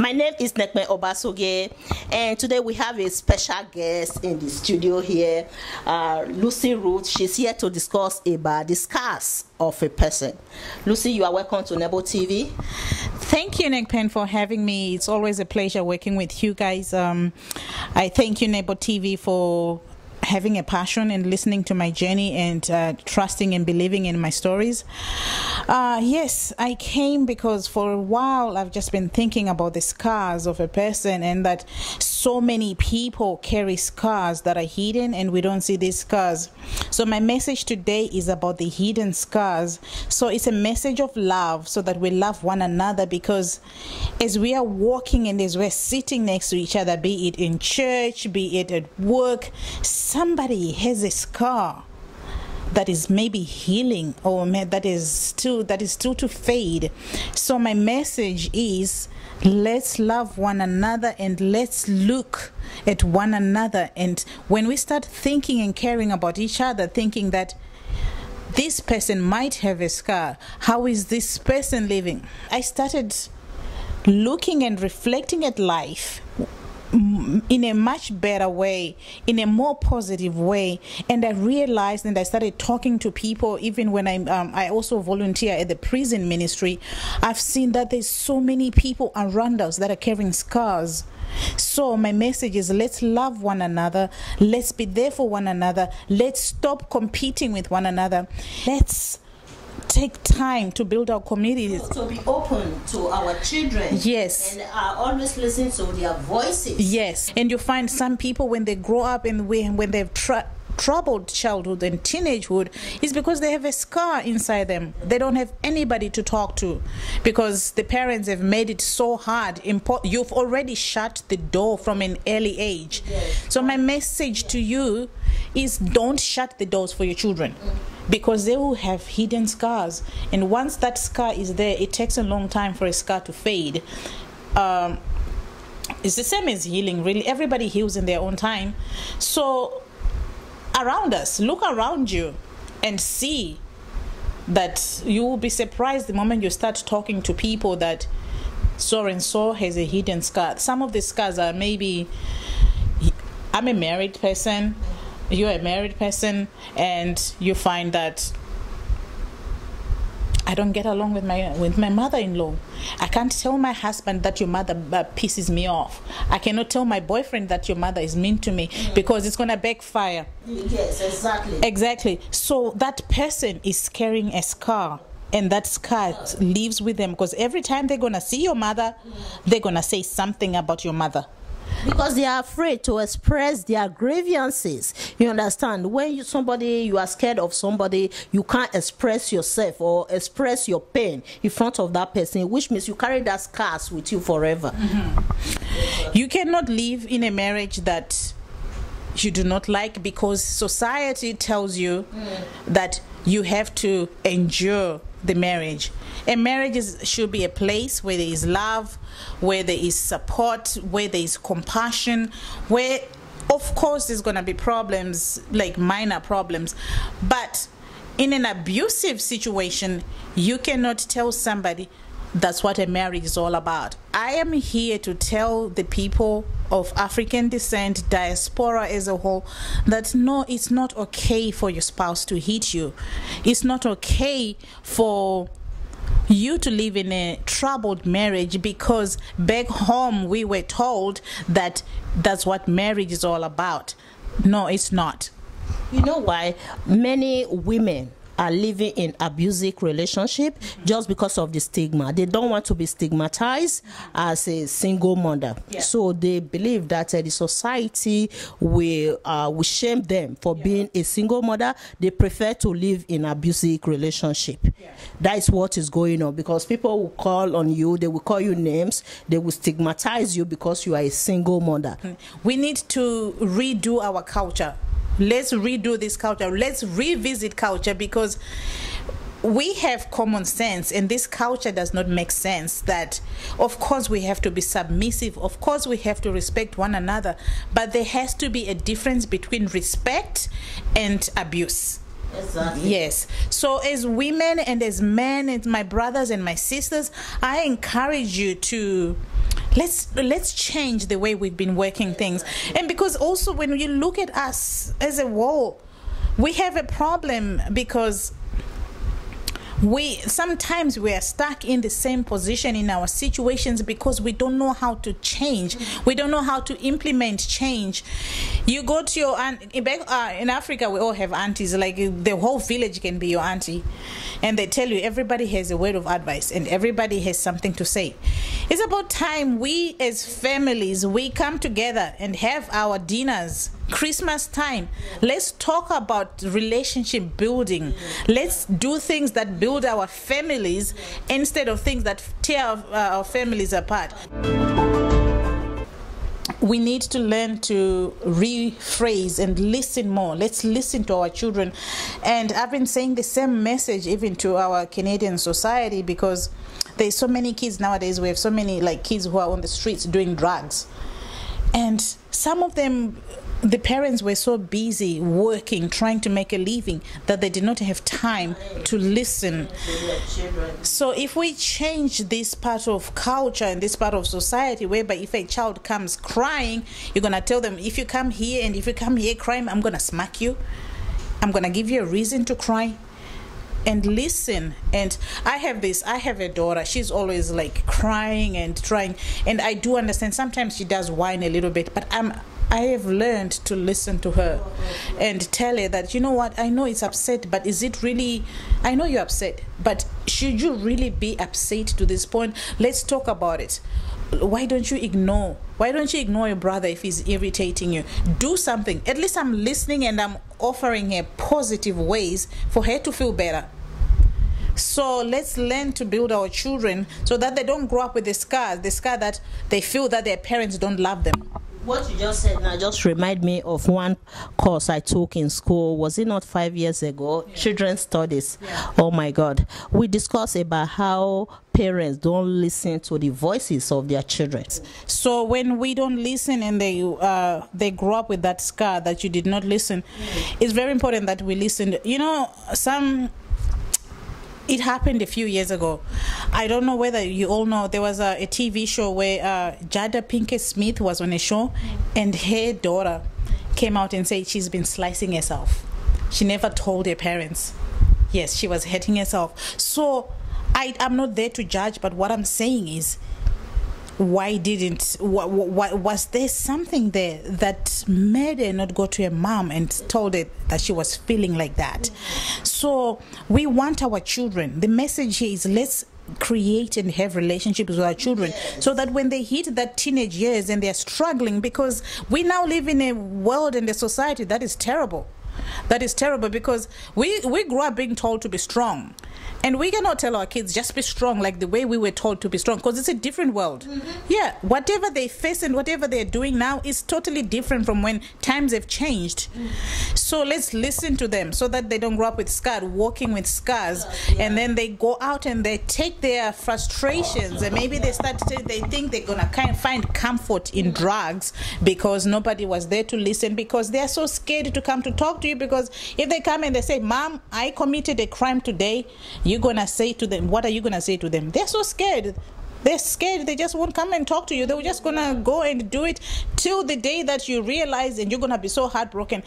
My name is Nekpen Obasoge, and today we have a special guest in the studio here, uh, Lucy Ruth. She's here to discuss about the scars of a person. Lucy, you are welcome to Nebo TV. Thank you, Nekpen, for having me. It's always a pleasure working with you guys. Um, I thank you, Nebo TV, for having a passion and listening to my journey and uh, trusting and believing in my stories. Uh, yes, I came because for a while I've just been thinking about the scars of a person and that so many people carry scars that are hidden and we don't see these scars. So, my message today is about the hidden scars. So, it's a message of love so that we love one another because as we are walking and as we're sitting next to each other, be it in church, be it at work, somebody has a scar that is maybe healing or that is still that is still to fade. So my message is let's love one another and let's look at one another. And when we start thinking and caring about each other thinking that this person might have a scar how is this person living? I started looking and reflecting at life in a much better way, in a more positive way. And I realized and I started talking to people, even when I, um, I also volunteer at the prison ministry. I've seen that there's so many people around us that are carrying scars. So, my message is let's love one another, let's be there for one another, let's stop competing with one another, let's take time to build our communities. To be open to our children. Yes. And uh, always listen to their voices. Yes. And you find some people when they grow up and when, when they've tried troubled childhood and teenagehood is because they have a scar inside them. They don't have anybody to talk to because the parents have made it so hard. You've already shut the door from an early age. So, my message to you is don't shut the doors for your children because they will have hidden scars. And once that scar is there, it takes a long time for a scar to fade. Um, it's the same as healing, really. Everybody heals in their own time. So, around us. Look around you and see that you will be surprised the moment you start talking to people that so and so has a hidden scar. Some of the scars are maybe I'm a married person, you're a married person, and you find that I don't get along with my with my mother-in-law. I can't tell my husband that your mother uh, pisses me off. I cannot tell my boyfriend that your mother is mean to me mm. because it's going to backfire. Yes, exactly. Exactly. So that person is carrying a scar and that scar lives with them because every time they're going to see your mother, they're going to say something about your mother because they are afraid to express their grievances you understand when you somebody you are scared of somebody you can't express yourself or express your pain in front of that person which means you carry that scars with you forever mm-hmm. you cannot live in a marriage that you do not like because society tells you mm. that you have to endure the marriage. A marriage is, should be a place where there is love, where there is support, where there is compassion, where, of course, there's going to be problems, like minor problems. But in an abusive situation, you cannot tell somebody, that's what a marriage is all about. I am here to tell the people of African descent, diaspora as a whole, that no, it's not okay for your spouse to hit you. It's not okay for you to live in a troubled marriage because back home we were told that that's what marriage is all about. No, it's not. You know why? Many women are living in abusive relationship just because of the stigma. They don't want to be stigmatized as a single mother. Yeah. So they believe that uh, the society will uh, will shame them for yeah. being a single mother. They prefer to live in abusive relationship. Yeah. That is what is going on because people will call on you. They will call you names. They will stigmatize you because you are a single mother. We need to redo our culture let's redo this culture let's revisit culture because we have common sense and this culture does not make sense that of course we have to be submissive of course we have to respect one another but there has to be a difference between respect and abuse Exactly. Yes. So, as women and as men, and my brothers and my sisters, I encourage you to let's let's change the way we've been working things. And because also when you look at us as a whole we have a problem because we sometimes we are stuck in the same position in our situations because we don't know how to change. We don't know how to implement change. You go to your aunt in, back, uh, in africa we all have aunties. Like the whole village can be your auntie. And they tell you everybody has a word of advice and everybody has something to say. It's about time we as families we come together and have our dinners Christmas time. Let's talk about relationship building. Let's do things that build our families instead of things that tear our, uh, our families apart. We need to learn to rephrase and listen more. Let's listen to our children. And I've been saying the same message even to our Canadian society because there's so many kids nowadays. We have so many like kids who are on the streets doing drugs. And some of them the parents were so busy working, trying to make a living, that they did not have time to listen. So, if we change this part of culture and this part of society, whereby if a child comes crying, you're going to tell them, if you come here and if you come here crying, I'm going to smack you, I'm going to give you a reason to cry. And listen. And i have this i have a daughter. She's always like crying and trying. And i do understand sometimes she does whine a little bit but i'm I have learned to listen to her and tell her that, you know what, I know it's upset, but is it really, I know you're upset, but should you really be upset to this point? Let's talk about it. Why don't you ignore? Why don't you ignore your brother if he's irritating you? Do something. At least I'm listening and I'm offering her positive ways for her to feel better. So let's learn to build our children so that they don't grow up with the scars, the scar that they feel that their parents don't love them what you just said now just remind me of one course I took in school. Was it not five years ago? Yeah. Children's studies. Yeah. Oh my God. We discussed about how parents don't listen to the voices of their children. So when we don't listen and they uh, they grow up with that scar that you did not listen, mm. it's very important that we listen. You know, some it happened a few years ago. I don't know whether you all know there was a, a TV show where uh, Jada Pinkett Smith was on a show, and her daughter came out and said she's been slicing herself. She never told her parents. Yes, she was hurting herself. So I, I'm not there to judge, but what I'm saying is why didn't what, what, was there something there that made her not go to her mom and told her that she was feeling like that? So we want our children. The message here is let's create and have relationships with our children so that when they hit that teenage years and they're struggling because we now live in a world and a society that is terrible. That is terrible because we we grew up being told to be strong and we cannot tell our kids just be strong like the way we were told to be strong because it's a different world. Mm-hmm. Yeah, whatever they face and whatever they're doing now is totally different from when times have changed. Mm-hmm. So let's listen to them so that they don't grow up with scars, walking with scars, yeah. and then they go out and they take their frustrations and maybe they start to they think they're gonna find comfort in drugs because nobody was there to listen because they're so scared to come to talk to you because if they come and they say, "Mom, I committed a crime today," you're gonna say to them what are you gonna say to them? They're so scared. They're scared. They just won't come and talk to you. They're just gonna go and do it till the day that you realize and you're gonna be so heartbroken